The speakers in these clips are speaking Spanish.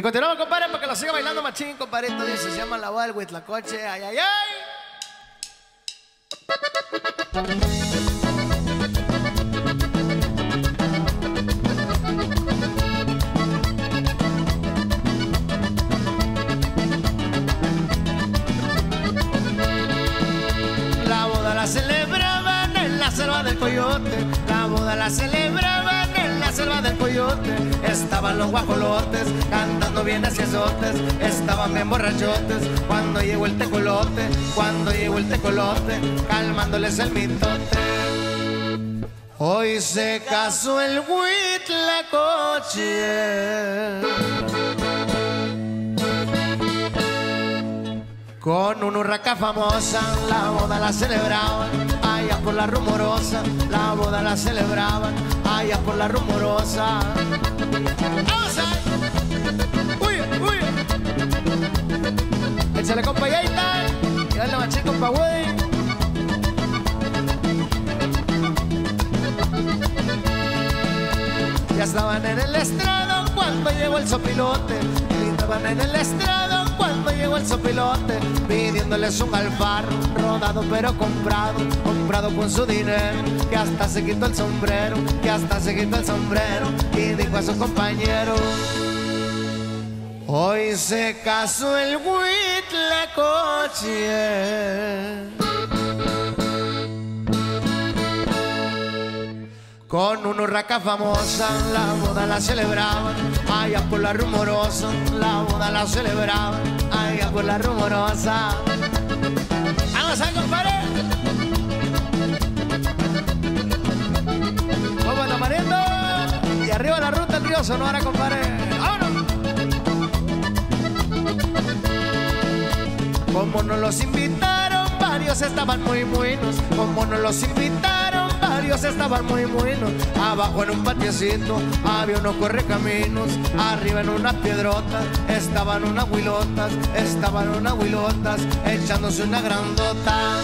Y continuamos, compadre, para que lo siga bailando machín, compadrito. Dice, se llama la boda del Huitlacoche. Ay, ay, ay. La boda la celebraban en la selva del coyote. La boda la celebraban la selva del coyote. Estaban los guajolotes cantando bien azotes. Estaban bien borrachotes cuando llegó el tecolote. Cuando llegó el tecolote, calmándoles el mitote. Hoy se casó el Huitlacoche. Con una urraca famosa, la boda la celebraban, la rumorosa, la boda la celebraban, allá por la rumorosa. ¡Vamos! ¡Uy, uy! Échale compa y ahí está, y dale machín compa güey. Ya estaban en el estrado cuando llegó el sopilote. Estaban en el estrado cuando llegó el sopilote. Pidiéndoles un alfar, rodado pero comprado. Comprado con su dinero, que hasta se quitó el sombrero. Que hasta se quitó el sombrero. Y dijo a su compañero. Hoy se casó el Huitlacoche. Con una urraca famosa, la boda la celebraban, allá por la rumorosa, la boda la celebraban, allá por la rumorosa. ¡Vamos a compadre! ¡Vamos! Y arriba la ruta el río Sonora, compadre. ¡Vámonos! Como nos los invitaron, varios estaban muy buenos. Como nos los invitaron, varios estaban muy buenos. Abajo en un patiecito había unos correcaminos. Arriba en unas piedrotas estaban unas huilotas. Estaban unas huilotas echándose una grandota.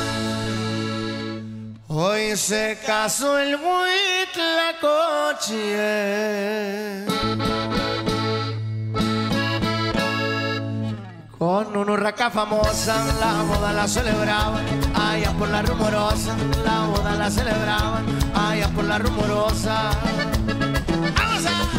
Hoy se casó el Huitlacoche. Con una urraca famosa, la boda la celebraban, allá por la rumorosa, celebraban, allá por la rumorosa. ¡Vamos a!